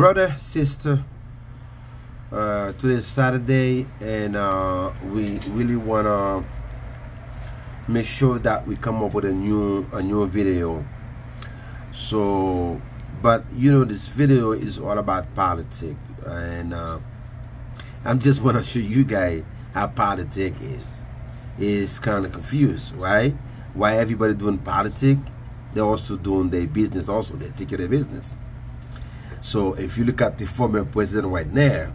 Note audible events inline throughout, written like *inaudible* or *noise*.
brother, sister, uh, today is Saturday, and uh, we really wanna make sure that we come up with a new a new video. So, but you know, this video is all about politics, and uh, I'm just wanna show you guys how politics is. Is kind of confused, right? Why everybody doing politics? They're also doing their business. Also, they take care of their business. So if you look at the former president right now,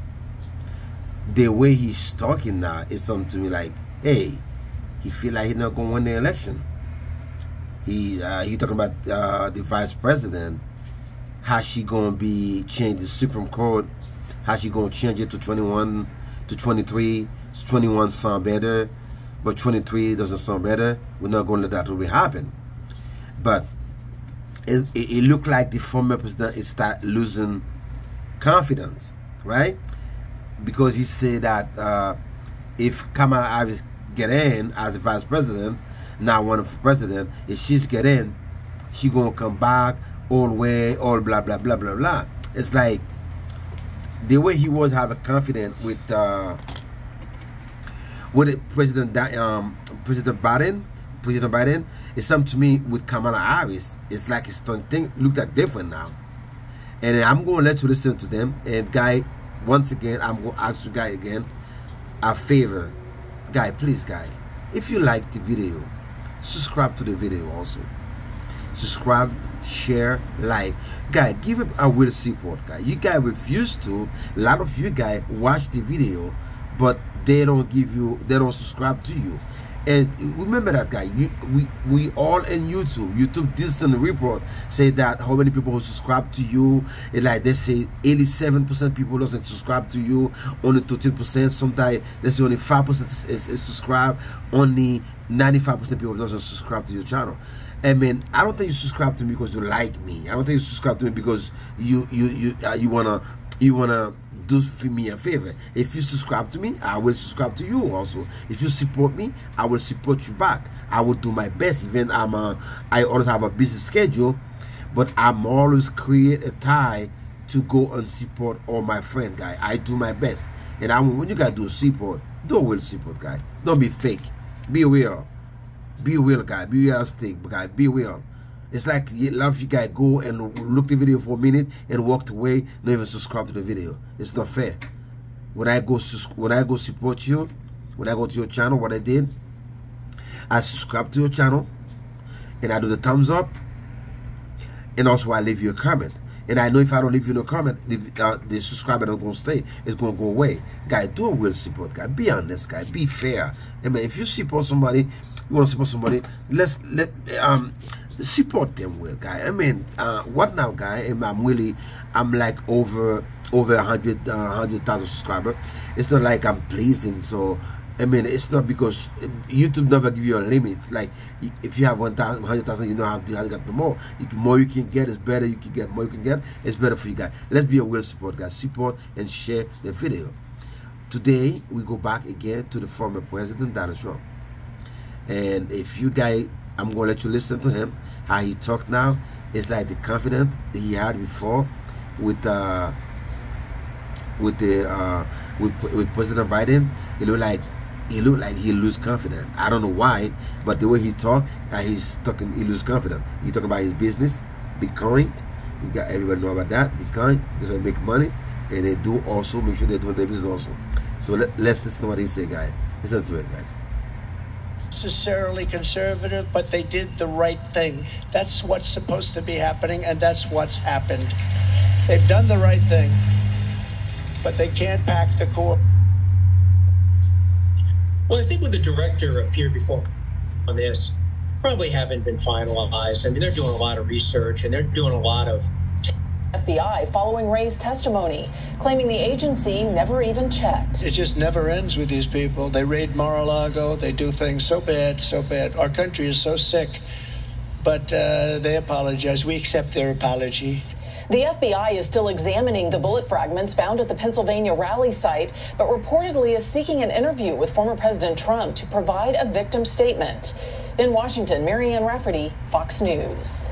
the way he's talking now is something to me like, hey, he feel like he's not going to win the election. He uh, he talking about uh, the vice president. How she going to be change the Supreme Court? How she going to change it to 21 to 23? 21 sound better, but 23 doesn't sound better. We're not going to let that really happen. But it, it, looked like the former president is start losing confidence, right? Because he said that uh, if Kamala Harris get in as vice president, not one of the president, if she's get in, she gonna come back all way, all blah blah blah blah blah. It's like the way he was having confidence with uh, with President um, President Biden, President Biden, it's something to me with Kamala Harris. It's like it's thing look like different now. And I'm going to let you listen to them. And guy, once again, I'm going to ask you guy again a favor. Guy, please, guy, if you like the video, subscribe to the video also. Subscribe, share, like. Guy, give it a will support, guy. You guys refuse to. A lot of you guys watch the video, but they don't give you, they don't subscribe to you. And remember that guy. You, we we all in YouTube. YouTube distant report say that how many people subscribe to you. Like they say 87% people doesn't subscribe to you. Only 13%. Sometimes they say only 5% is, is subscribe. Only 95% people doesn't subscribe to your channel. I mean, I don't think you subscribe to me because you like me. I don't think you subscribe to me because you you you uh, you wanna you wanna do me a favor. If you subscribe to me, I will subscribe to you also. If you support me, I will support you back. I will do my best. Even I'm a, I always have a busy schedule, but I'm always create a tie to go and support all my friend guy. I do my best. And I when you guys do support, do real support guy. Don't be fake. Be real. Be real guy. Be realistic guy. Be real. It's like a lot of you guys go and look the video for a minute and walked away, not even subscribe to the video. It's not fair. When I go when I go support you, when I go to your channel, what I did, I subscribe to your channel, and I do the thumbs up, and also I leave you a comment. And I know if I don't leave you no comment, the, uh, the subscriber don't gonna stay. It's gonna go away. Guy, do a real support, guy. Be honest, guy. Be fair. I mean, if you support somebody, you want to support somebody, let's let um support them well guy i mean uh, what now guy i'm really i'm like over over a hundred uh, hundred thousand subscriber it's not like i'm pleasing so I mean, it's not because YouTube never give you a limit. Like, if you have 100,000, you know how to get more. You can, more you can get, is better. You can get more you can get, it's better for you guys. Let's be a real support, guys. Support and share the video. Today, we go back again to the former president, Donald Trump. And if you guys I'm going to let you listen to him. How he talked now. It's like the confidence he had before with uh, with the uh, with with President Biden. It looked like he looked like he lose confidence. I don't know why, but the way he talk, uh, he's talking, he lose confidence. He talk about his business, Bitcoin. You got everybody know about that. Bitcoin. That's how they make money, and they do also make sure they're doing their business also. So let, let's listen to what he say, guys. Listen to it, guys necessarily conservative, but they did the right thing. That's what's supposed to be happening, and that's what's happened. They've done the right thing, but they can't pack the court. Well, I think when the director appeared before on this, probably haven't been finalized. I mean, they're doing a lot of research and they're doing a lot of FBI following Ray's testimony, claiming the agency never even checked. It just never ends with these people. They raid Mar-a-Lago. They do things so bad, so bad. Our country is so sick. But uh, they apologize. We accept their apology. The FBI is still examining the bullet fragments found at the Pennsylvania rally site, but reportedly is seeking an interview with former President Trump to provide a victim statement. In Washington, Marianne Rafferty, Fox News.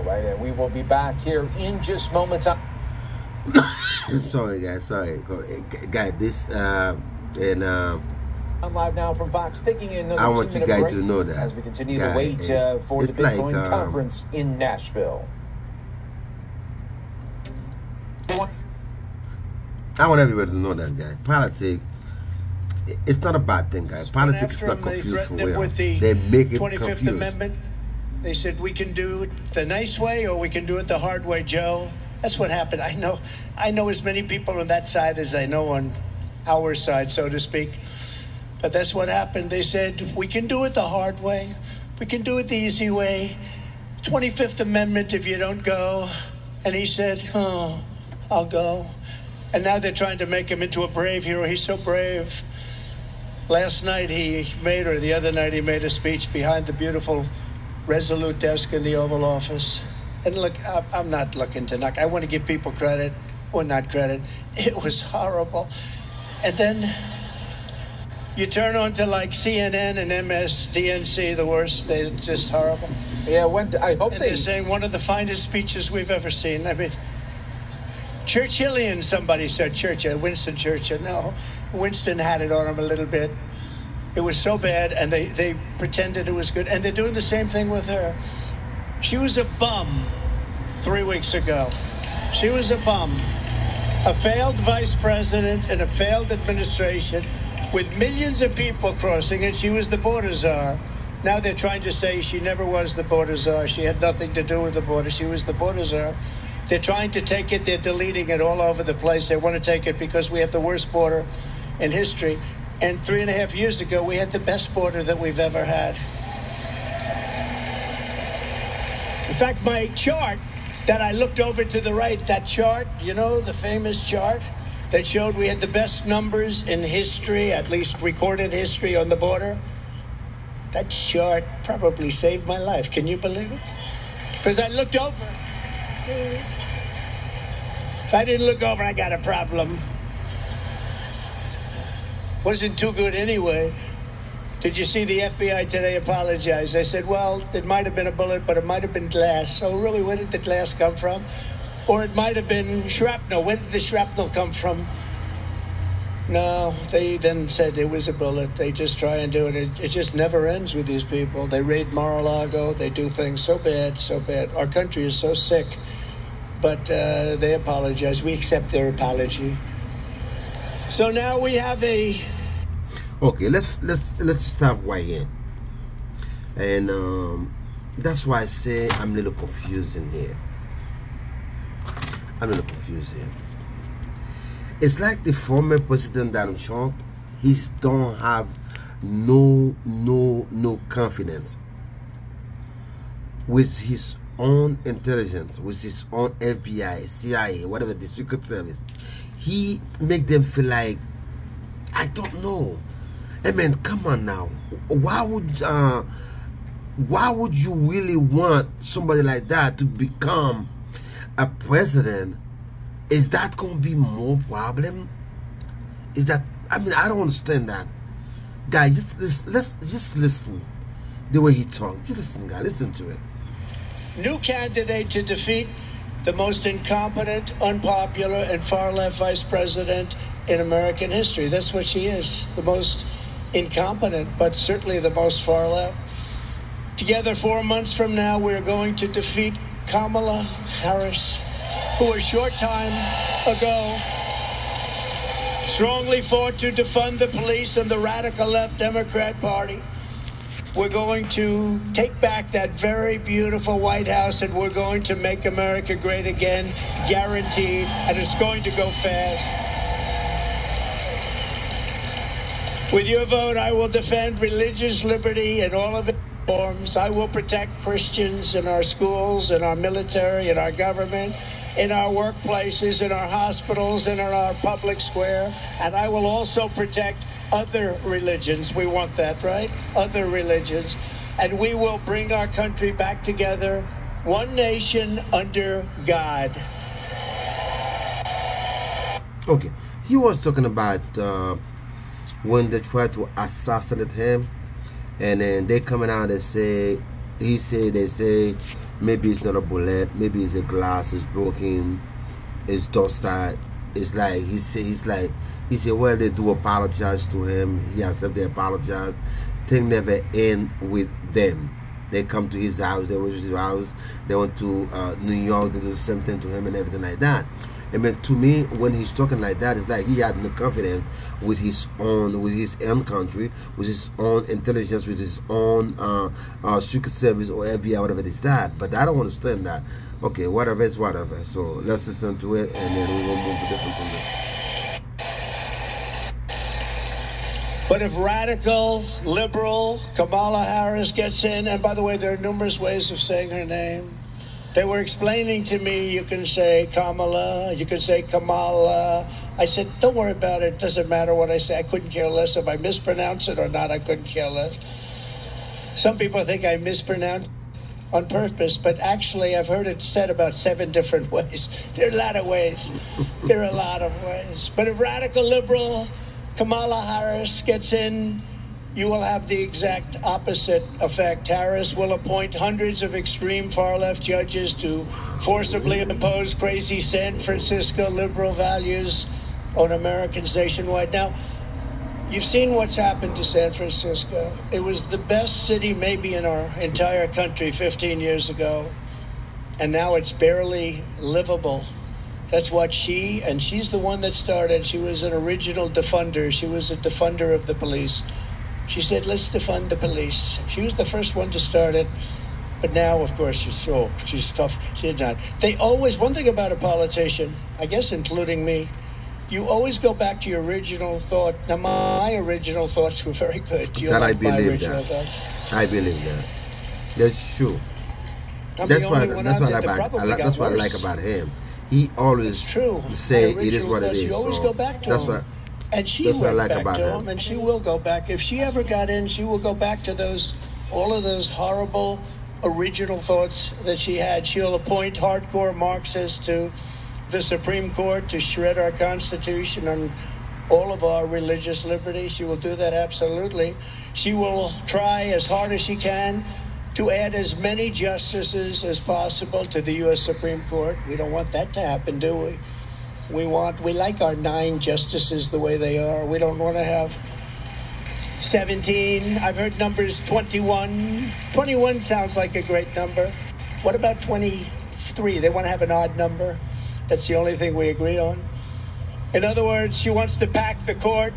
All right, and we will be back here in just moments. *coughs* sorry, guys. Sorry, guys. This uh, and uh, I'm live now from Fox, taking another I want you guys to know that as we continue guy, to wait uh, for the like, Bitcoin um, conference in Nashville. I want everybody to know that, guy. Politics, it's not a bad thing, guys. Politics is not confused for real. with the They make it 25th confused. Amendment. They said we can do it the nice way or we can do it the hard way, Joe. That's what happened. I know, I know as many people on that side as I know on our side, so to speak. But that's what happened. They said we can do it the hard way. We can do it the easy way. 25th Amendment if you don't go. And he said, "Oh, I'll go." And now they're trying to make him into a brave hero. He's so brave. Last night he made, or the other night he made a speech behind the beautiful Resolute desk in the Oval Office. And look, I'm not looking to knock. I want to give people credit, or not credit. *laughs* It was horrible. And then you turn on to like CNN and MSDNC, the worst. They're just horrible. Yeah, when I hope And they they're saying one of the finest speeches we've ever seen. I mean, Churchillian, somebody said Churchill, Winston Churchill. No, Winston had it on him a little bit. It was so bad, and they, they pretended it was good. And they're doing the same thing with her. She was a bum three weeks ago. She was a bum. A failed vice president in a failed administration with millions of people crossing, and she was the border czar. Now they're trying to say she never was the border czar. She had nothing to do with the border. She was the border czar. They're trying to take it. They're deleting it all over the place. They want to take it because we have the worst border in history. And three and a half years ago, we had the best border that we've ever had. In fact, my chart that I looked over to the right, that chart, you know, the famous chart that showed we had the best numbers in history, at least recorded history on the border. That chart probably saved my life. Can you believe it? Because I looked over. If I didn't look over, I got a problem. Wasn't too good anyway. Did you see the FBI today apologize? I said, well, it might have been a bullet, but it might have been glass. So, really, where did the glass come from? Or it might have been shrapnel. Where did the shrapnel come from? No, they then said it was a bullet. They just try and do it. It, it just never ends with these people. They raid Mar-a-Lago. They do things so bad, so bad. Our country is so sick. But uh, they apologize. We accept their apology. So now we have a okay let's let's let's stop right here. And um that's why i say i'm a little confused in here. I'm a little confused here. It's like the former president donald trump he's don't have no no no confidence with his own intelligence with his own fbi cia whatever the secret service he make them feel like i don't know I mean, come on now. Why would uh, why would you really want somebody like that to become a president? Is that gonna be more problem? Is that I mean I don't understand that. Guys, just listen, let's just listen the way he talks. Just listen, guy, listen to it. new candidate to defeat the most incompetent, unpopular, and far left vice president in American history. That's what she is. The most incompetent, but certainly the most far left. Together, four months from now, we're going to defeat Kamala Harris, who a short time ago strongly fought to defund the police and the radical left Democrat Party. We're going to take back that very beautiful White House and we're going to make America great again, guaranteed, and it's going to go fast. With your vote, I will defend religious liberty in all of its forms. I will protect Christians in our schools, in our military, in our government, in our workplaces, in our hospitals, and in our public square. And I will also protect other religions. We want that, right? Other religions. And we will bring our country back together, one nation under God. Okay, he was talking about uh, when they tried to assassinate him, and then they coming out and say he say, they say maybe it's not a bullet, maybe it's a glass is broken, it's just that it's like he say he's like he said well they do apologize to him he accept they apologize thing never end with them they come to his house they was his house they went to uh, new york they do the same thing to him and everything like that I mean, to me, when he's talking like that, it's like he had no confidence with his own, with his own country, with his own intelligence, with his own uh, uh, secret service or FBI, whatever it is that. But I don't understand that. Okay, whatever is whatever. So let's listen to it, and then we will move to different things. But if radical, liberal Kamala Harris gets in, and by the way, there are numerous ways of saying her name. They were explaining to me, you can say Kamala, you can say Kamala. I said, don't worry about it. It doesn't matter what I say. I couldn't care less if I mispronounce it or not. I couldn't care less. Some people think I mispronounce on purpose, but actually, I've heard it said about seven different *laughs* ways. There are a lot of ways. There are a lot of ways. But if radical liberal Kamala Harris gets in, you will have the exact opposite effect. Harris will appoint hundreds of extreme far left judges to forcibly impose crazy San Francisco liberal values on Americans nationwide. Now, you've seen what's happened to San Francisco. It was the best city, maybe, in our entire country 15 years ago, and now it's barely livable. That's what she, and she's the one that started. She was an original defunder. She was a defunder of the police. She said, let's defund the police. She was the first one to start it. But now, of course, she's so she's tough. She did not. They always one thing about a politician, I guess, including me, you always go back to your original thought. Now, my original thoughts were very good. You That I believe original that. thought? I believe that. That's true. I'm that's the what that's what I like. I probably like got that's what I like about him. He always It's true. say My it is what it is. So go back to that's him. what And she That's what I like about to him. him, and she will go back. If she ever got in, she will go back to those, all of those horrible original thoughts that she had. She'll appoint hardcore Marxists to the Supreme Court to shred our Constitution and all of our religious liberty. She will do that absolutely. She will try as hard as she can to add as many justices as possible to the U.S. Supreme Court. We don't want that to happen, do we? We want, we like our nine justices the way they are. We don't want to have 17. I've heard numbers 21. 21 sounds like a great number. What about 23? They want to have an odd number. That's the only thing we agree on. In other words, she wants to pack the court,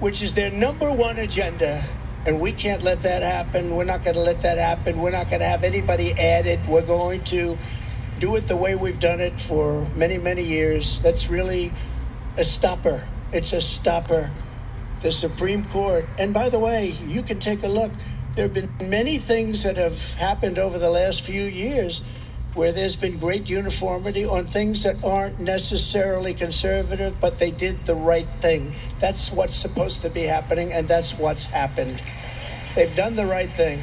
which is their number one agenda. And we can't let that happen. We're not going to let that happen. We're not going to have anybody added. We're going to do it the way we've done it for many, many years. That's really a stopper. It's a stopper. The Supreme Court. And by the way, you can take a look. There have been many things that have happened over the last few years where there's been great uniformity on things that aren't necessarily conservative, but they did the right thing. That's what's supposed to be happening, and that's what's happened. They've done the right thing,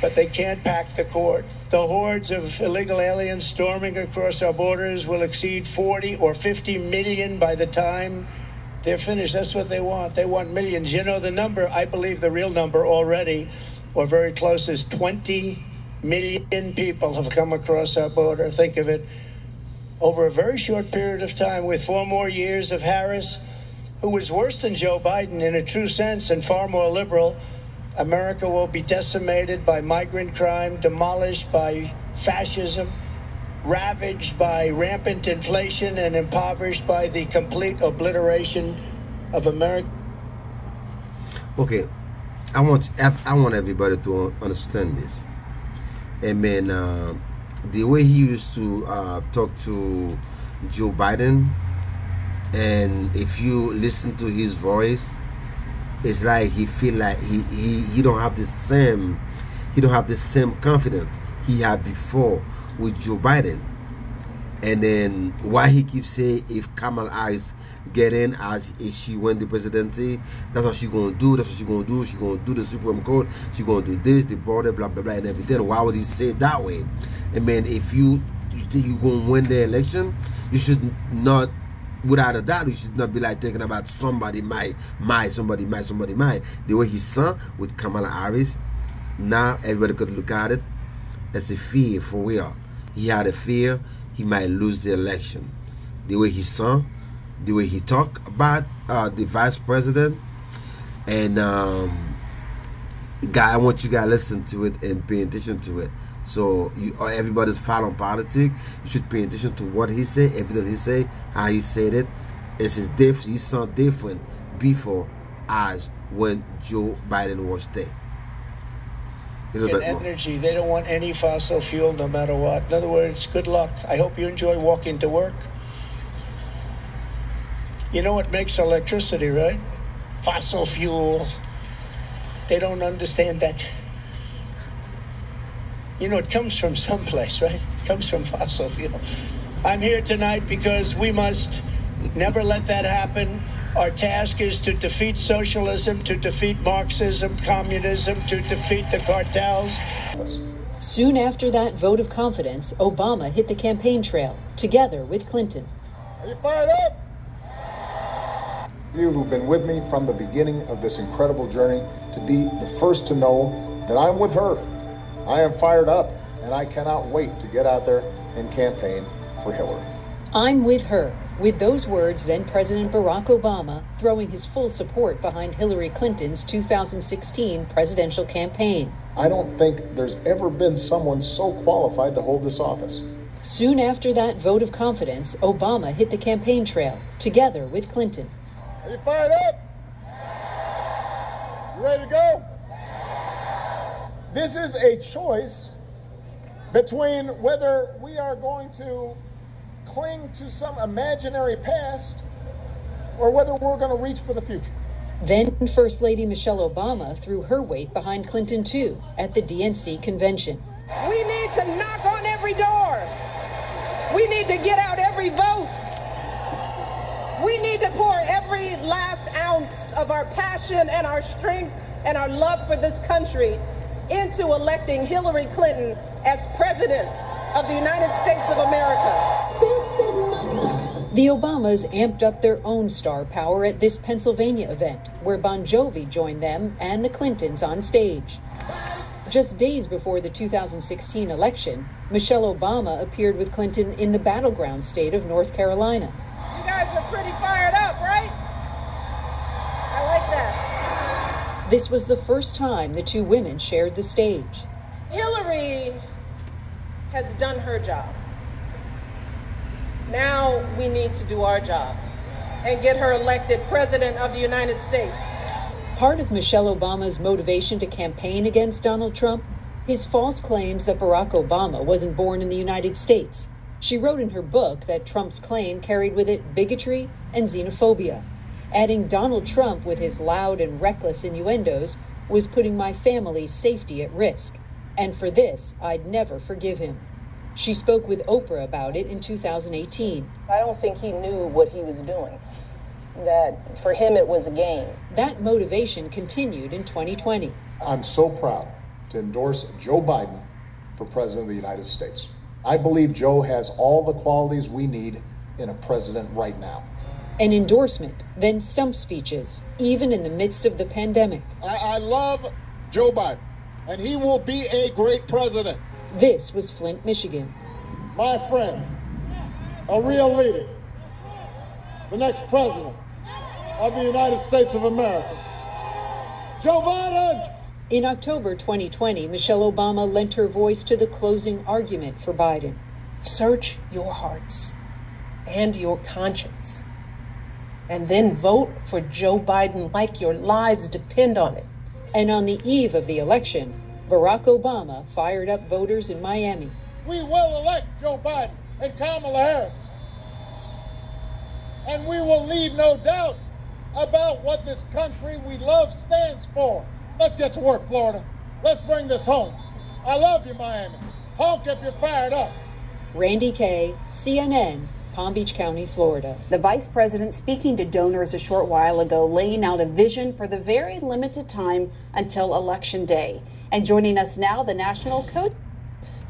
but they can't pack the court. The hordes of illegal aliens storming across our borders will exceed 40 or 50 million by the time they're finished. That's what they want. They want millions. You know, the number, I believe the real number already, or very close, is 20 million people have come across our border. Think of it. Over a very short period of time, with four more years of Harris, who was worse than Joe Biden in a true sense and far more liberal, America will be decimated by migrant crime, demolished by fascism, ravaged by rampant inflation, and impoverished by the complete obliteration of America. Okay, I want I want everybody to understand this. I mean, uh, the way he used to uh, talk to Joe Biden, and if you listen to his voice, it's like he feel like he he, he don't have the same he don't have the same confidence he had before with Joe Biden. And then why he keeps saying if Kamala Harris get in as if she win the presidency, that's what she gonna do, that's what she gonna do, she gonna do the Supreme Court, she gonna do this, the border, blah blah blah and everything. Why would he say that way? I mean if you you think you gonna win the election, you should not without a doubt you should not be like thinking about somebody might might somebody might somebody might. The way his son with Kamala Harris, now everybody could look at it as a fear for real. He had a fear. he might lose the election. The way he sung, the way he talked about uh, the vice president, and um, guy, I want you guys to listen to it and pay attention to it. So you, uh, everybody's following politics. You should pay attention to what he say, everything he say, how he said it. It's his diff. He sound different before as when Joe Biden was there. A little bit more. energy. They don't want any fossil fuel no matter what. In other words, good luck. I hope you enjoy walking to work. You know what makes electricity, right? Fossil fuel. They don't understand that. You know, it comes from someplace, right? It comes from fossil fuel. I'm here tonight because we must never let that happen. Our task is to defeat socialism, to defeat Marxism, communism, to defeat the cartels. Soon after that vote of confidence, Obama hit the campaign trail, together with Clinton. Are you fired up? You who've been with me from the beginning of this incredible journey to be the first to know that I'm with her. I am fired up and I cannot wait to get out there and campaign for Hillary. I'm with her. With those words, then President Barack Obama throwing his full support behind Hillary Clinton's 2016 presidential campaign. I don't think there's ever been someone so qualified to hold this office. Soon after that vote of confidence, Obama hit the campaign trail, together with Clinton. Are you fired up? You ready to go? This is a choice between whether we are going to cling to some imaginary past or whether we're going to reach for the future. Then First Lady Michelle Obama threw her weight behind Clinton too at the DNC convention. We need to knock on every door. We need to get out every vote. We need to pour every last ounce of our passion and our strength and our love for this country into electing Hillary Clinton as President of the United States of America. This is the Obamas amped up their own star power at this Pennsylvania event, where Bon Jovi joined them and the Clintons on stage. Just days before the 2016 election, Michelle Obama appeared with Clinton in the battleground state of North Carolina. Guys are pretty fired up, right? I like that. This was the first time the two women shared the stage. Hillary has done her job. Now we need to do our job and get her elected President of the United States. Part of Michelle Obama's motivation to campaign against Donald Trump, his false claims that Barack Obama wasn't born in the United States. She wrote in her book that Trump's claim carried with it bigotry and xenophobia. Adding Donald Trump with his loud and reckless innuendos was putting my family's safety at risk, and for this, I'd never forgive him. She spoke with Oprah about it in 2018. I don't think he knew what he was doing. That for him it was a game. That motivation continued in 2020. I'm so proud to endorse Joe Biden for President of the United States. I believe Joe has all the qualities we need in a president right now. An endorsement, then stump speeches, even in the midst of the pandemic. I, I love Joe Biden, and he will be a great president. This was Flint, Michigan. My friend, a real leader, the next president of the United States of America, Joe Biden. In October 2020, Michelle Obama lent her voice to the closing argument for Biden. Search your hearts and your conscience, and then vote for Joe Biden like your lives depend on it. And on the eve of the election, Barack Obama fired up voters in Miami. We will elect Joe Biden and Kamala Harris. And we will leave no doubt about what this country we love stands for. Let's get to work, Florida. Let's bring this home. I love you, Miami. Honk if you're fired up. Randi Kaye, CNN, Palm Beach County, Florida. The vice president speaking to donors a short while ago, laying out a vision for the very limited time until election day. And joining us now, the national coach.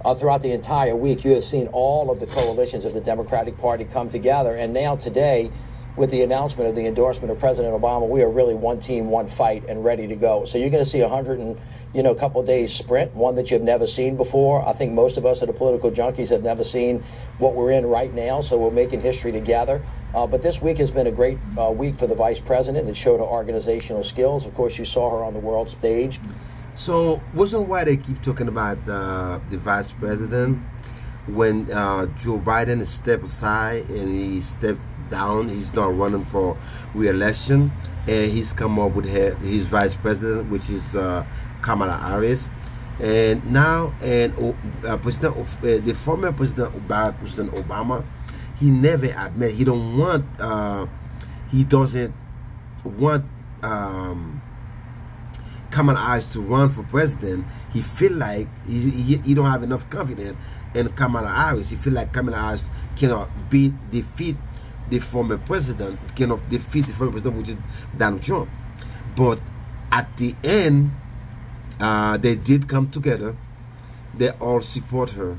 Uh, throughout the entire week, you have seen all of the coalitions of the Democratic Party come together, and now today, with the announcement of the endorsement of President Obama, we are really one team, one fight, and ready to go. So you're going to see a hundred and you know, couple days sprint, one that you've never seen before. I think most of us at the political junkies have never seen what we're in right now, so we're making history together. Uh, but this week has been a great uh, week for the vice president. It showed her organizational skills. Of course, you saw her on the world stage. So, wasn't why they keep talking about uh, the vice president when uh, Joe Biden stepped aside and he stepped down. He's not running for re-election, and he's come up with his vice president, which is uh, Kamala Harris. And now, and uh, President, uh, the former President Barack President Obama, he never admit he don't want, uh, he doesn't want um, Kamala Harris to run for president. He feel like he, he, he don't have enough confidence in Kamala Harris. He feel like Kamala Harris cannot beat defeat the former president, cannot defeat the former president, which is Donald Trump. But at the end, uh, they did come together. They all support her,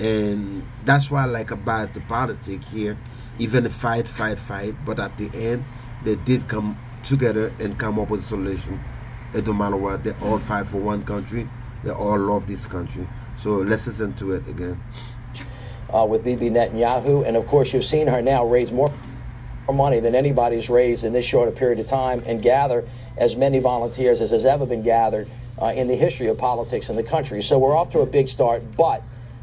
and that's why I like about the politics here. Even fight, fight, fight, but at the end, they did come together and come up with a solution. It don't matter what, they all fight for one country. They all love this country. So let's listen to it again. Uh, with Bibi Netanyahu, and of course, you've seen her now raise more money than anybody's raised in this short a period of time and gather as many volunteers as has ever been gathered uh, in the history of politics in the country. So we're off to a big start, but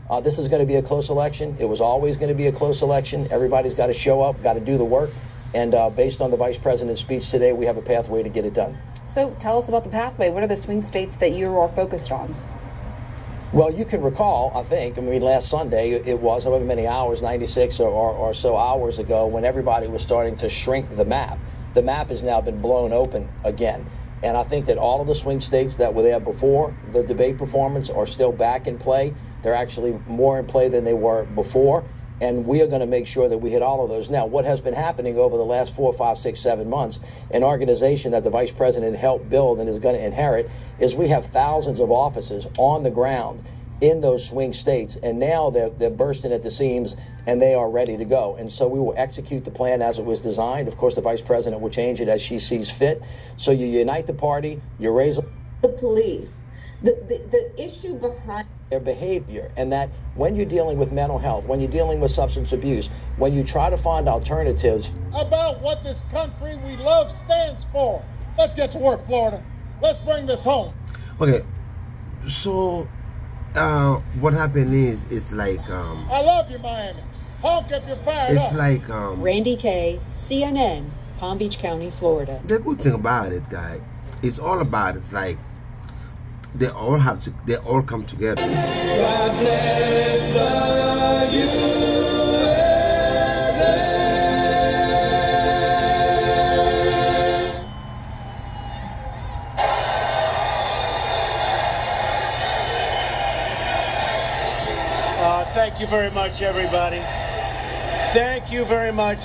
uh, this is going to be a close election. It was always going to be a close election. Everybody's got to show up, got to do the work. And uh, based on the vice president's speech today, we have a pathway to get it done. So tell us about the pathway. What are the swing states that you are focused on? Well, you can recall, I think, I mean, last Sunday it was however many hours, 96 or, or, or so hours ago, when everybody was starting to shrink the map. The map has now been blown open again. And I think that all of the swing states that were there before the debate performance are still back in play. They're actually more in play than they were before. And we are going to make sure that we hit all of those. Now, what has been happening over the last four, five, six, seven months, an organization that the vice president helped build and is going to inherit, is we have thousands of offices on the ground in those swing states, and now they're, they're bursting at the seams and they are ready to go. And so we will execute the plan as it was designed. Of course, the vice president will change it as she sees fit. So you unite the party, you raise the police. The, the, the issue behind their behavior, and that when you're dealing with mental health, when you're dealing with substance abuse, when you try to find alternatives about what this country we love stands for. Let's get to work, Florida. Let's bring this home. Okay, so uh, what happened is it's like um, I love you, Miami. Honk if you're fired It's up. like um, Randi Kaye, CNN, Palm Beach County, Florida. The good thing about it, guy, it's all about it's like they all have to they all come together. The Thank you very much, everybody. Thank you very much.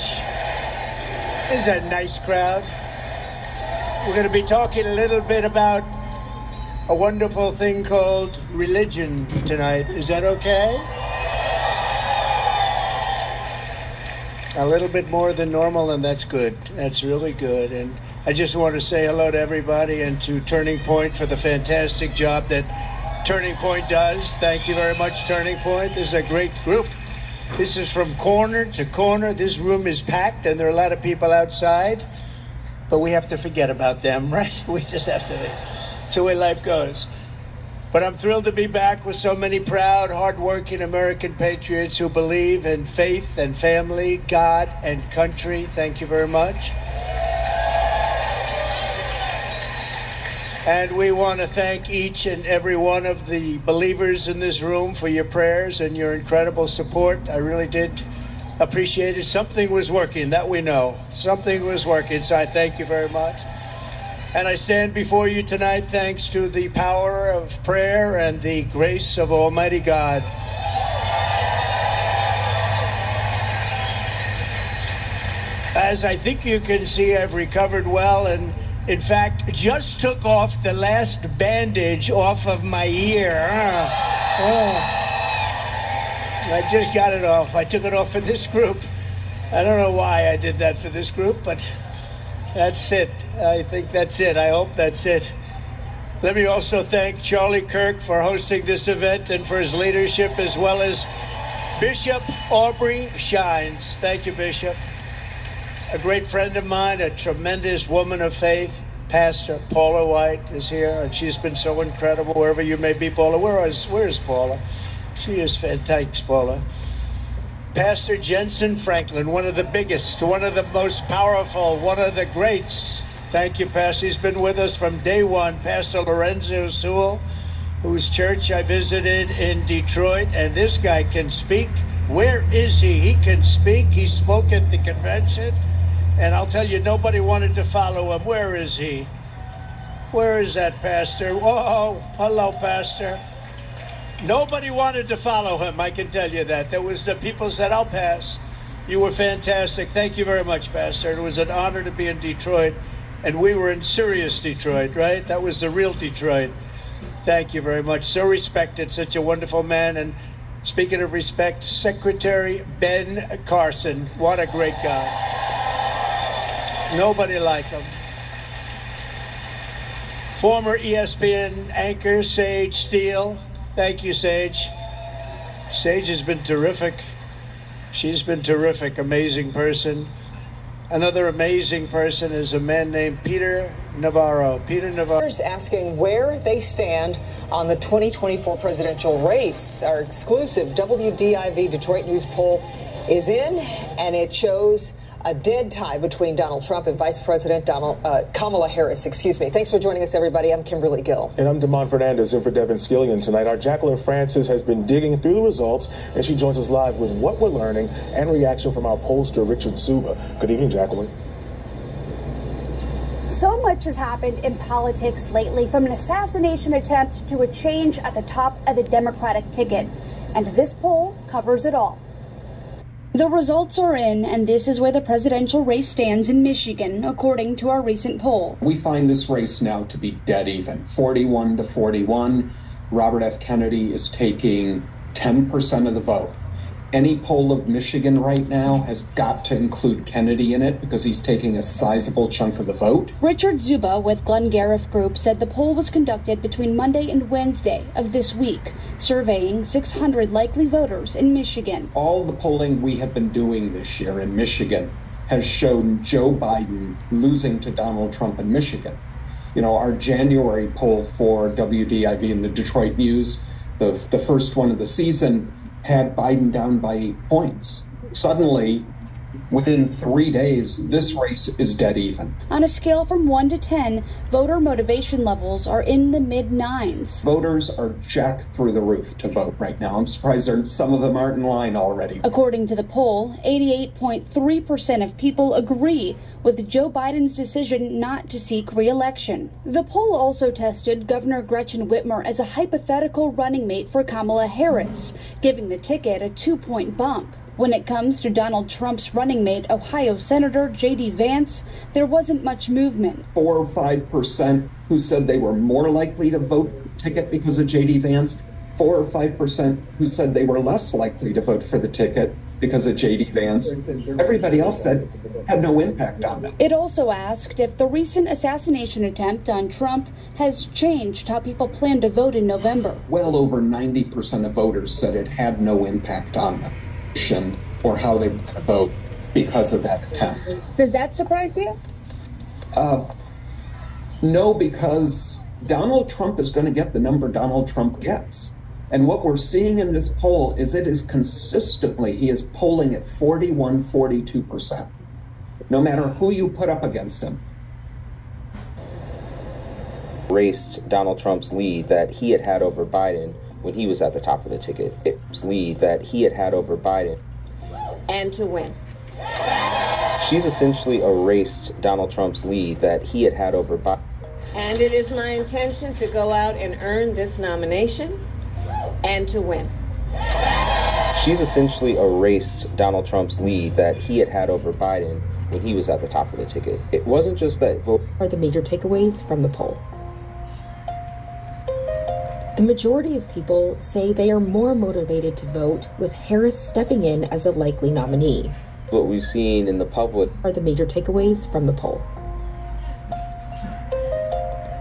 This is a nice crowd. We're going to be talking a little bit about a wonderful thing called religion tonight. Is that okay? A little bit more than normal, and that's good. That's really good. And I just want to say hello to everybody and to Turning Point for the fantastic job that Turning Point does. Thank you very much, Turning Point. This is a great group. This is from corner to corner. This room is packed, and there are a lot of people outside, but we have to forget about them, *laughs* right? We just have to. It's the way life goes. But I'm thrilled to be back with so many proud, hardworking American patriots who believe in faith and family, God and country. Thank you very much. And we want to thank each and every one of the believers in this room for your prayers and your incredible support. I really did appreciate it. Something was working, that we know. Something was working, so I thank you very much. And I stand before you tonight thanks to the power of prayer and the grace of Almighty God. As I think you can see, I've recovered well and in fact, just took off the last bandage off of my ear. Oh. I just got it off. I took it off for this group. I don't know why I did that for this group, but that's it. I think that's it. I hope that's it. Let me also thank Charlie Kirk for hosting this event and for his leadership, as well as Bishop Aubrey Shines. Thank you, Bishop. A great friend of mine, a tremendous woman of faith, Pastor Paula White is here, and she's been so incredible wherever you may be, Paula. Where is, where is Paula? She is fantastic, Paula. Pastor Jentezen Franklin, one of the biggest, one of the most powerful, one of the greats. Thank you, Pastor. He's been with us from day one. Pastor Lorenzo Sewell, whose church I visited in Detroit, and this guy can speak. Where is he? He can speak. He spoke at the convention, and I'll tell you, nobody wanted to follow him. Where is he? Where is that pastor? Oh, oh hello, Pastor. Nobody wanted to follow him, I can tell you that. There was the people said, I'll pass. You were fantastic. Thank you very much, Pastor. It was an honor to be in Detroit. And we were in serious Detroit, right? That was the real Detroit. Thank you very much. So respected, such a wonderful man. And speaking of respect, Secretary Ben Carson. What a great guy. Nobody like him. Former ESPN anchor Sage Steele. Thank you, Sage. Sage has been terrific. She's been terrific, amazing person. Another amazing person is a man named Peter Navarro. Peter Navarro. Asking where they stand on the 2024 presidential race. Our exclusive WDIV Detroit News poll is in, and it shows a dead tie between Donald Trump and Vice President Donald uh, Kamala Harris. Excuse me. Thanks for joining us, everybody. I'm Kimberly Gill. And I'm Demond Fernandez in for Devin Scillian tonight. Our Jacqueline Francis has been digging through the results, and she joins us live with what we're learning and reaction from our pollster, Richard Czuba. Good evening, Jacqueline. So much has happened in politics lately, from an assassination attempt to a change at the top of the Democratic ticket. And this poll covers it all. The results are in, and this is where the presidential race stands in Michigan, according to our recent poll. We find this race now to be dead even 41 to 41. Robert F. Kennedy is taking 10% of the vote any poll of Michigan right now has got to include Kennedy in it because he's taking a sizable chunk of the vote. Richard Czuba with Glengariff Group said the poll was conducted between Monday and Wednesday of this week, surveying 600 likely voters in Michigan. All the polling we have been doing this year in Michigan has shown Joe Biden losing to Donald Trump in Michigan. You know, our January poll for WDIV and the Detroit News, the, the first one of the season, had Biden down by eight points. Suddenly, Within three days, this race is dead even. On a scale from 1 to 10, voter motivation levels are in the mid nines. Voters are jacked through the roof to vote right now. I'm surprised some of them aren't in line already. According to the poll, 88.3% of people agree with Joe Biden's decision not to seek re election. The poll also tested Governor Gretchen Whitmer as a hypothetical running mate for Kamala Harris, giving the ticket a two point bump. When it comes to Donald Trump's running mate, Ohio Senator J.D. Vance, there wasn't much movement. Four or five percent who said they were more likely to vote ticket because of J.D. Vance. Four or five percent who said they were less likely to vote for the ticket because of J.D. Vance. Everybody else said had no impact on them. It also asked if the recent assassination attempt on Trump has changed how people plan to vote in November. Well over 90% of voters said it had no impact on them or how they vote because of that attempt. Does that surprise you? Uh, no, because Donald Trump is going to get the number Donald Trump gets. And what we're seeing in this poll is it is consistently, he is polling at 41, 42%, no matter who you put up against him. Raced Donald Trump's lead that he had had over Biden when he was at the top of the ticket. It's lead that he had had over Biden. And to win. She's essentially erased Donald Trump's lead that he had had over Biden. And it is my intention to go out and earn this nomination and to win. She's essentially erased Donald Trump's lead that he had had over Biden when he was at the top of the ticket. It wasn't just that vote. Are the major takeaways from the poll? The majority of people say they are more motivated to vote with Harris stepping in as a likely nominee. what we've seen in the public are the major takeaways from the poll.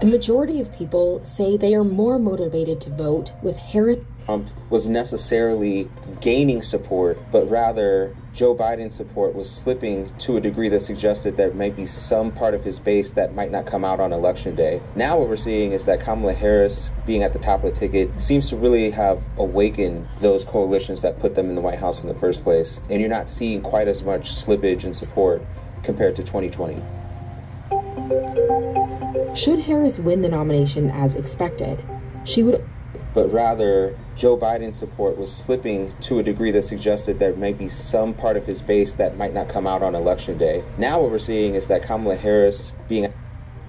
The majority of people say they are more motivated to vote with Harris. Trump was necessarily gaining support, but rather Joe Biden's support was slipping to a degree that suggested there might be some part of his base that might not come out on election day. Now, what we're seeing is that Kamala Harris being at the top of the ticket seems to really have awakened those coalitions that put them in the White House in the first place. And you're not seeing quite as much slippage in support compared to 2020. Should Harris win the nomination as expected, she would. But rather, Joe Biden's support was slipping to a degree that suggested there might be some part of his base that might not come out on election day. Now, what we're seeing is that Kamala Harris being.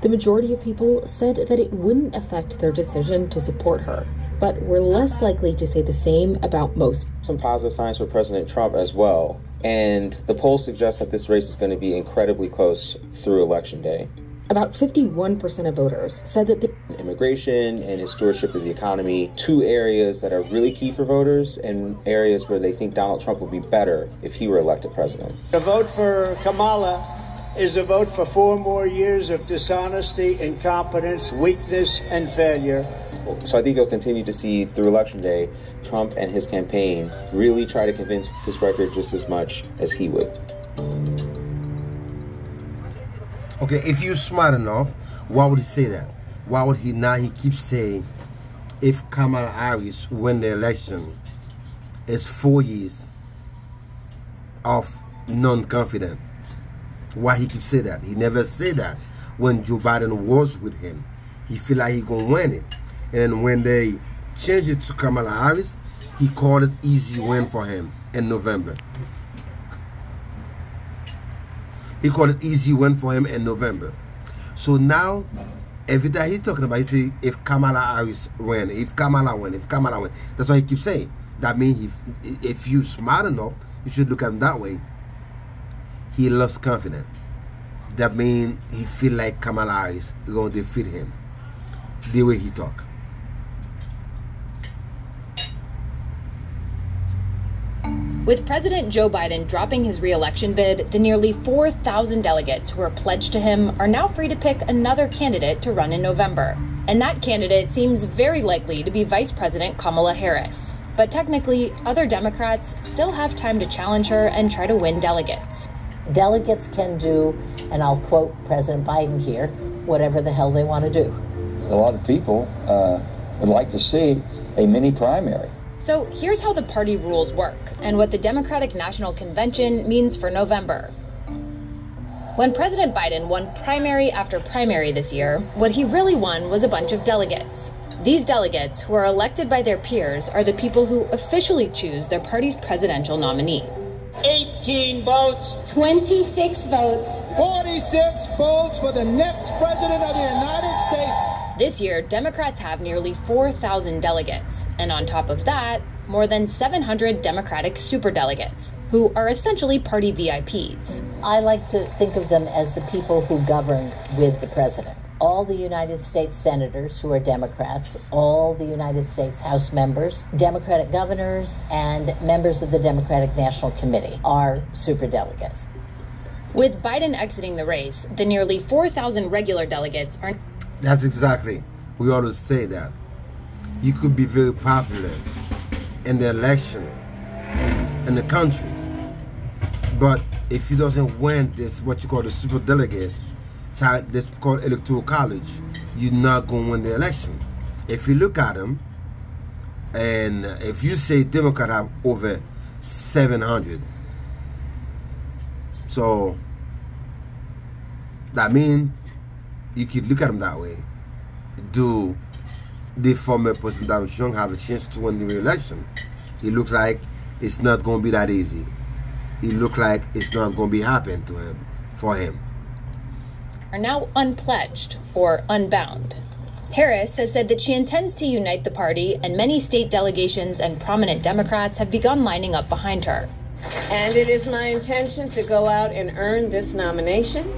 The majority of people said that it wouldn't affect their decision to support her, but were less likely to say the same about most. Some positive signs for President Trump as well. And the polls suggest that this race is going to be incredibly close through election day. About 51% of voters said that the immigration and his stewardship of the economy, two areas that are really key for voters and areas where they think Donald Trump would be better if he were elected president. The vote for Kamala is a vote for four more years of dishonesty, incompetence, weakness, and failure. So I think you'll continue to see through election day Trump and his campaign really try to convince his record just as much as he would. Okay, if you're smart enough, why would he say that? Why would he now he keeps saying if Kamala Harris win the election, it's four years of non-confident. Why he keeps say that? He never say that when Joe Biden was with him. He feel like he gonna win it. And when they change it to Kamala Harris, he called it easy win for him in November. He called it easy win for him in November. So now, every time he's talking about, he say, if Kamala Harris win, if Kamala win, if Kamala win. That's why he keeps saying. That means if, if you smart enough, you should look at him that way. He lost confidence. That means he feel like Kamala Harris is going to defeat him. The way he talk. With President Joe Biden dropping his reelection bid, the nearly 4,000 delegates who are pledged to him are now free to pick another candidate to run in November. And that candidate seems very likely to be Vice President Kamala Harris. But technically, other Democrats still have time to challenge her and try to win delegates. Delegates can do, and I'll quote President Biden here, whatever the hell they want to do. A lot of people uh, would like to see a mini primary. So here's how the party rules work and what the Democratic National Convention means for November. When President Biden won primary after primary this year, what he really won was a bunch of delegates. These delegates, who are elected by their peers, are the people who officially choose their party's presidential nominee. 18 votes, 26 votes, 46 votes for the next president of the United States. This year, Democrats have nearly 4,000 delegates, and on top of that, more than 700 Democratic superdelegates, who are essentially party VIPs. I like to think of them as the people who govern with the president. All the United States senators who are Democrats, all the United States House members, Democratic governors, and members of the Democratic National Committee are superdelegates. With Biden exiting the race, the nearly 4,000 regular delegates are. That's exactly. We always say that. You could be very popular in the election in the country, but if you doesn't win this, what you call the super delegate, this called electoral college, you're not going to win the election. If you look at them, and if you say Democrat have over 700, so that means you could look at them that way. Do the former President Donald Trump have a chance to win the re-election? It looks like it's not going to be that easy. It looks like it's not going to be happening to him, for him. Are now unpledged or unbound. Harris has said that she intends to unite the party, and many state delegations and prominent Democrats have begun lining up behind her. And it is my intention to go out and earn this nomination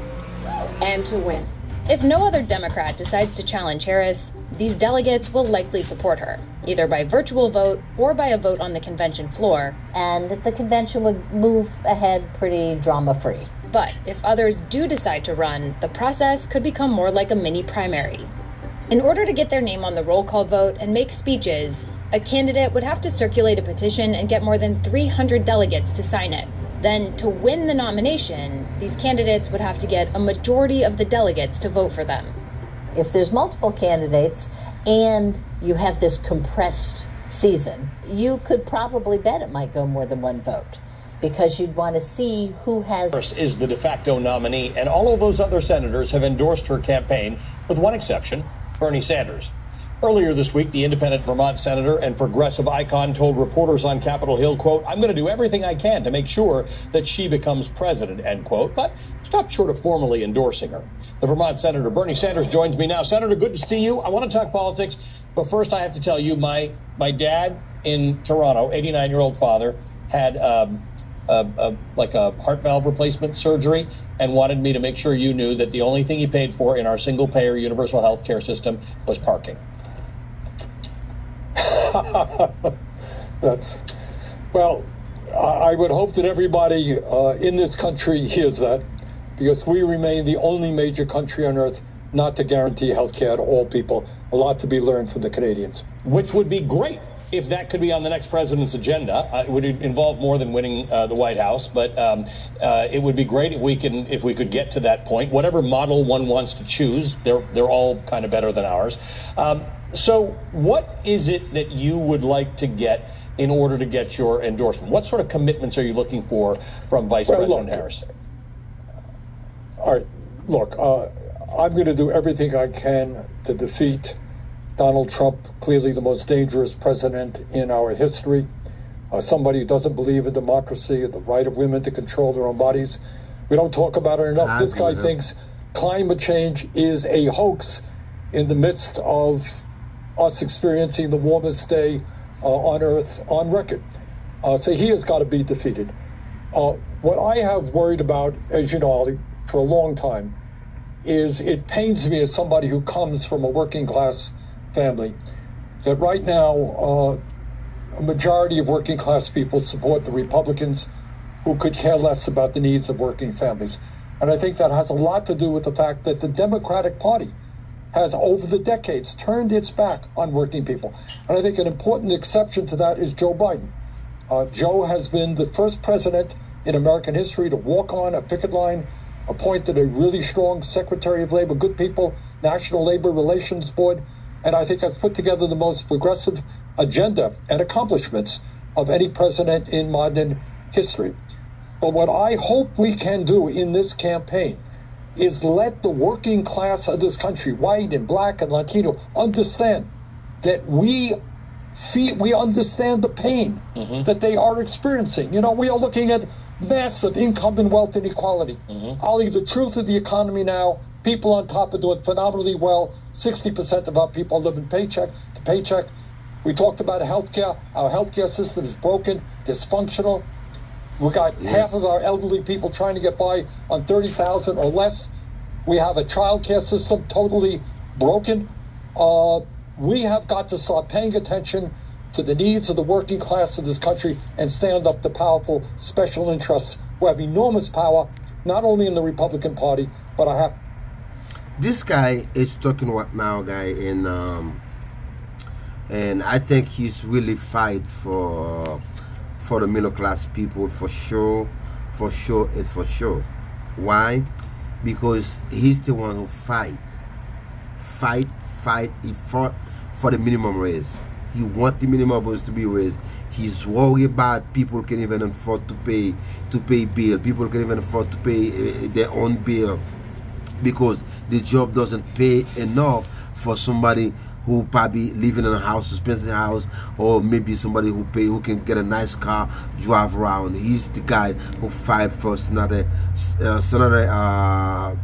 and to win. If no other Democrat decides to challenge Harris, these delegates will likely support her, either by virtual vote or by a vote on the convention floor. And the convention would move ahead pretty drama free. But if others do decide to run, the process could become more like a mini primary. In order to get their name on the roll call vote and make speeches, a candidate would have to circulate a petition and get more than 300 delegates to sign it. Then, to win the nomination, these candidates would have to get a majority of the delegates to vote for them. If there's multiple candidates and you have this compressed season, you could probably bet it might go more than one vote because you'd want to see who has. Is the de facto nominee, and all of those other senators have endorsed her campaign, with one exception Bernie Sanders. Earlier this week, the independent Vermont senator and progressive icon told reporters on Capitol Hill, quote, I'm going to do everything I can to make sure that she becomes president, end quote, but stopped short of formally endorsing her. The Vermont Senator Bernie Sanders joins me now. Senator, good to see you. I want to talk politics, but first I have to tell you, my, my dad in Toronto, 89-year-old father, had um, a, a, like a heart valve replacement surgery and wanted me to make sure you knew that the only thing he paid for in our single payer universal health care system was parking. *laughs* That's, well, I would hope that everybody uh, in this country hears that because we remain the only major country on earth not to guarantee health care to all people. A lot to be learned from the Canadians. Which would be great if that could be on the next president's agenda, uh, it would involve more than winning uh, the White House, but um, uh, it would be great if we can if we could get to that point. Whatever model one wants to choose, they're they're all kind of better than ours. Um, so, what is it that you would like to get in order to get your endorsement? What sort of commitments are you looking for from Vice well, President look, Harris? All right, look, uh, I'm going to do everything I can to defeat Donald Trump, clearly the most dangerous president in our history, uh, somebody who doesn't believe in democracy and the right of women to control their own bodies. We don't talk about it enough. I this guy thinks climate change is a hoax in the midst of us experiencing the warmest day uh, on Earth on record. Uh, so he has got to be defeated. Uh, what I have worried about, as you know, for a long time, is it pains me as somebody who comes from a working class family that right now uh, a majority of working class people support the Republicans who could care less about the needs of working families. And I think that has a lot to do with the fact that the Democratic Party has, over the decades, turned its back on working people. And I think an important exception to that is Joe Biden. Uh, Joe has been the first president in American history to walk on a picket line, appointed a really strong Secretary of Labor, good people, National Labor Relations Board and I think has put together the most progressive agenda and accomplishments of any president in modern history. But what I hope we can do in this campaign is let the working class of this country, white and black and Latino, understand that we see we understand the pain mm-hmm. that they are experiencing. You know, we are looking at massive income and wealth inequality. Mm-hmm. Ali, the truth of the economy now People on top are doing phenomenally well. 60% of our people live in paycheck to paycheck. We talked about healthcare. Our healthcare system is broken, dysfunctional. We got yes. half of our elderly people trying to get by on 30,000 or less. We have a child care system totally broken. Uh, we have got to start paying attention to the needs of the working class of this country and stand up to powerful special interests who have enormous power, not only in the Republican Party, but I have this guy is talking what now guy and um and i think he's really fight for for the middle class people for sure for sure it's for sure. Why? Because he's the one who fight. Fight fight he fought for the minimum raise. He want the minimum wage to be raised. He's worried about people can even afford to pay to pay bill. People can even afford to pay uh, their own bill. Because the job doesn't pay enough for somebody who probably living in a house, expensive house, or maybe somebody who pay who can get a nice car, drive around. He's the guy who fight for Senator uh, Senator uh,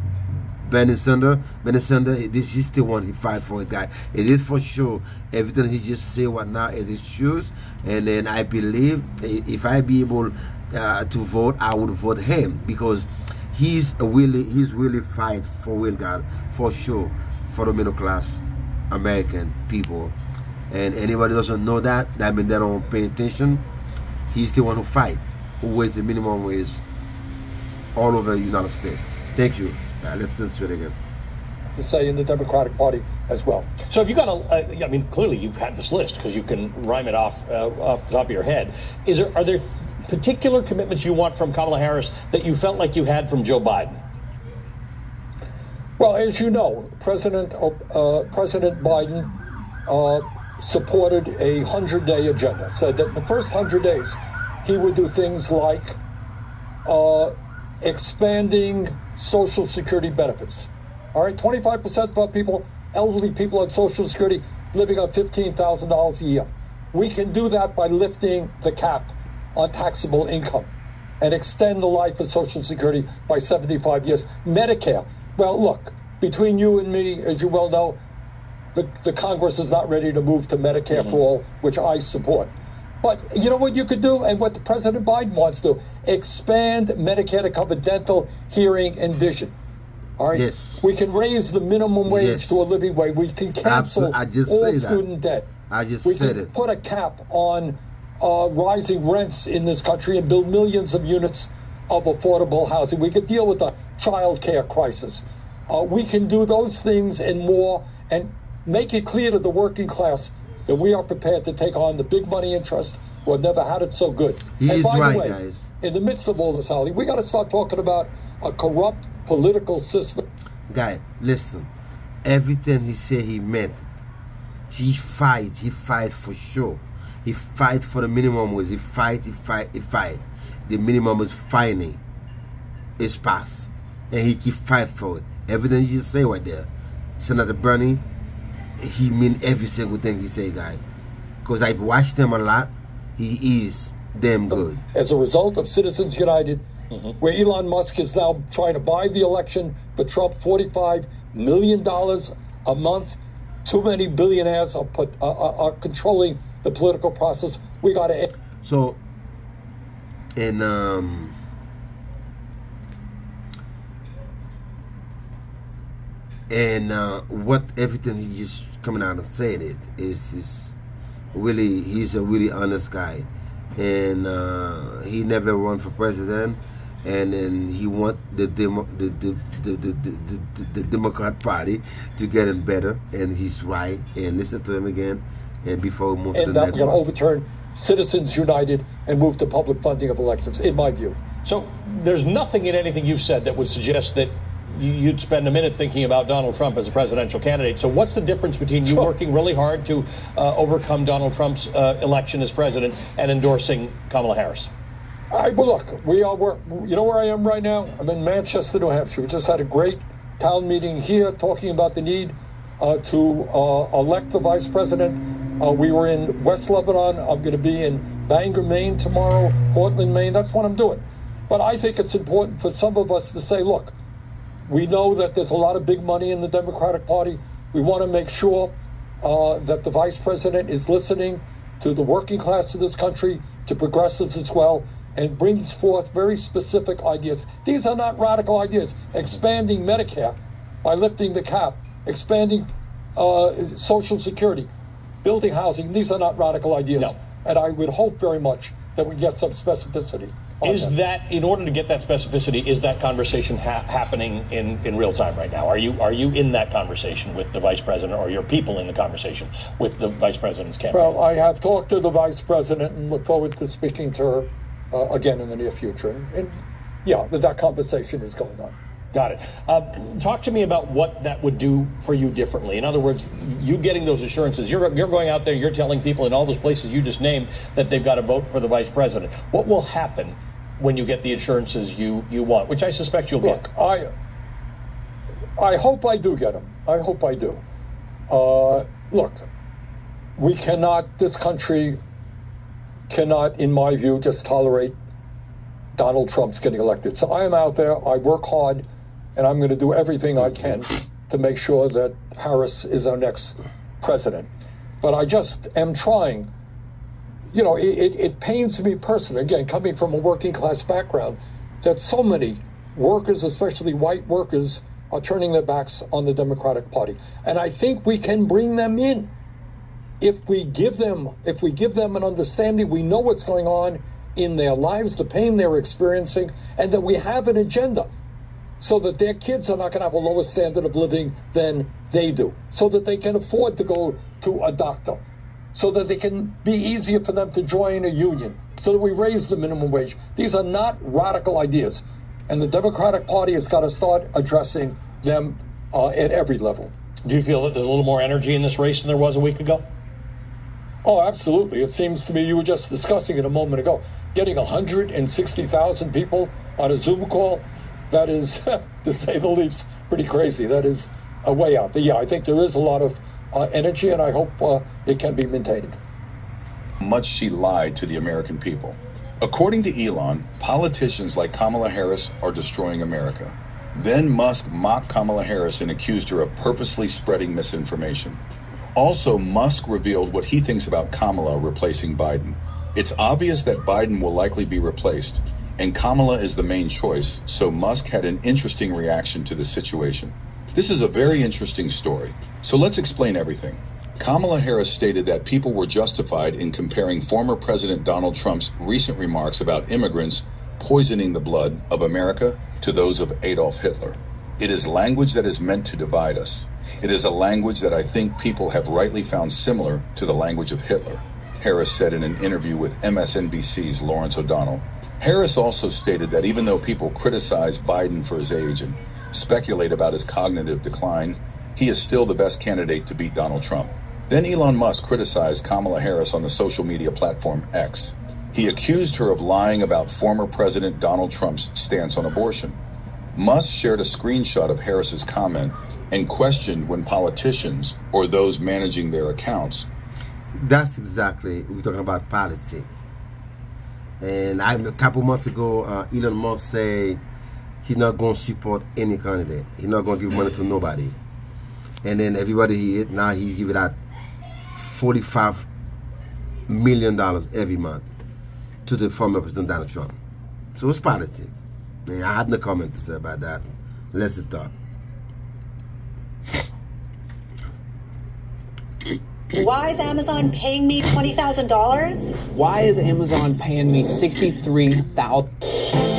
Bernie Sanders. Bernie Sanders, this is the one he fight for. A guy, it is for sure. Everything he just say what now it is true, and then I believe if I be able uh, to vote, I would vote him because he's a really he's really fight for will God for sure for the middle class American people. And anybody doesn't know that, that means they don't pay attention. He's the one who fight, who weighs the minimum wage all over the United States. Thank you. Now, let's listen to it again. To say in the Democratic Party as well. So have you got a? Uh, I mean, clearly you've had this list because you can rhyme it off uh, off the top of your head. Is there are there particular commitments you want from Kamala Harris that you felt like you had from Joe Biden? Well, as you know, President uh, President Biden uh, supported a hundred-day agenda. Said that in the first hundred days, he would do things like uh, expanding Social Security benefits. All right, 25% of our people, elderly people on Social Security, living on $15,000 a year. We can do that by lifting the cap on taxable income and extend the life of Social Security by 75 years. Medicare, well, look, between you and me, as you well know, the, the Congress is not ready to move to Medicare mm-hmm. for all, which I support. But you know what you could do, and what the President Biden wants to do: expand Medicare to cover dental, hearing, and vision. All right. Yes. We can raise the minimum wage Yes. to a living wage. We can cancel Absol- I just all say that. student debt. I just we said can it. put a cap on uh, rising rents in this country and build millions of units of affordable housing. We could deal with the child care crisis. Uh, we can do those things and more and make it clear to the working class that we are prepared to take on the big money interest who have never had it so good. He and is by right, the way, guys. in the midst of all this, Ali, we got to start talking about a corrupt political system. Guy, listen. Everything he said he meant. He fight. He fight for sure. He fight for the minimum wage. He fight. He fight. He fight. The minimum is fining. It's passed, and he keep fight for it. Everything he just say right there, Senator Bernie, he mean every single thing he say, guy. Cause I've watched him a lot. He is damn good. as a result of Citizens United, mm-hmm. where Elon Musk is now trying to buy the election for Trump, $45 million a month. Too many billionaires are, put, are, are, are controlling the political process. We got to. So, and um, and uh, what everything he just coming out and saying it is is really he's a really honest guy, and uh, he never run for president, and then he want the demo, the, the, the, the, the, the, the Democrat Party to get him better, and he's right. And listen to him again, and before we move to the next we're going to one. overturn Citizens United and move to public funding of elections, in my view. So there's nothing in anything you've said that would suggest that you- you'd spend a minute thinking about Donald Trump as a presidential candidate. So what's the difference between you working really hard to uh, overcome Donald Trump's uh, election as president and endorsing Kamala Harris? All right, well, look, we are. Where, you know where I am right now? I'm in Manchester, New Hampshire. We just had a great town meeting here talking about the need uh, to uh, elect the vice president. Uh, we were in West Lebanon. I'm going to be in Bangor, Maine tomorrow, Portland, Maine. That's what I'm doing. But I think it's important for some of us to say, look, we know that there's a lot of big money in the Democratic Party. We want to make sure uh, that the vice president is listening to the working class of this country, to progressives as well, and brings forth very specific ideas. These are not radical ideas. Expanding Medicare by lifting the cap, expanding uh, Social Security, building housing. These are not radical ideas. And I would hope very much that we get some specificity. Is them. that in order to get that specificity? Is that conversation ha- happening in, in real time right now? Are you are you in that conversation with the vice president, or your people in the conversation with the vice president's campaign? Well, I have talked to the vice president and look forward to speaking to her uh, again in the near future. And, and yeah, that, that conversation is going on. Got it. Uh, talk to me about what that would do for you differently. In other words, you getting those assurances. You're you're going out there. You're telling people in all those places you just named that they've got to vote for the vice president. What will happen when you get the assurances you you want, which I suspect you'll Look, I I hope I do get them. I hope I do. Uh, look, we cannot. This country cannot, in my view, just tolerate Donald Trump's getting elected. So I am out there. I work hard, and I'm going to do everything I can to make sure that Harris is our next president. But I just am trying. You know, it, it, it pains me personally, again, coming from a working class background, that so many workers, especially white workers, are turning their backs on the Democratic Party. And I think we can bring them in if we give them if we give them an understanding, we know what's going on in their lives, the pain they're experiencing, and that we have an agenda so that their kids are not going to have a lower standard of living than they do, so that they can afford to go to a doctor, so that they can be easier for them to join a union, so that we raise the minimum wage. These are not radical ideas. And the Democratic Party has got to start addressing them uh, at every level. Do you feel that there's a little more energy in this race than there was a week ago? Oh, absolutely. It seems to me you were just discussing it a moment ago. Getting 160,000 people on a Zoom call, that is, *laughs* to say the least, pretty crazy. That is a way out. But yeah, I think there is a lot of uh, energy, and I hope uh, it can be maintained. Much she lied to the American people. According to Elon, politicians like Kamala Harris are destroying America. Then Musk mocked Kamala Harris and accused her of purposely spreading misinformation. Also, Musk revealed what he thinks about Kamala replacing Biden. It's obvious that Biden will likely be replaced, and Kamala is the main choice, so Musk had an interesting reaction to the situation. This is a very interesting story, so let's explain everything. Kamala Harris stated that people were justified in comparing former President Donald Trump's recent remarks about immigrants poisoning the blood of America to those of Adolf Hitler. It is language that is meant to divide us. It is a language that I think people have rightly found similar to the language of Hitler, Harris said in an interview with MSNBC's Lawrence O'Donnell. Harris also stated that even though people criticize Biden for his age and speculate about his cognitive decline, he is still the best candidate to beat Donald Trump. Then Elon Musk criticized Kamala Harris on the social media platform X. He accused her of lying about former President Donald Trump's stance on abortion. Musk shared a screenshot of Harris's comment and questioned when politicians or those managing their accounts. That's exactly we're talking about politics. And I, a couple months ago, uh, Elon Musk say he's not going to support any candidate. He's not going to give money to nobody. And then everybody he now he's giving out forty-five million dollars every month to the former President Donald Trump. So it's politics. I had no comment to say about that. Let's talk. Why is Amazon paying me $20,000? Why is Amazon paying me $63,000?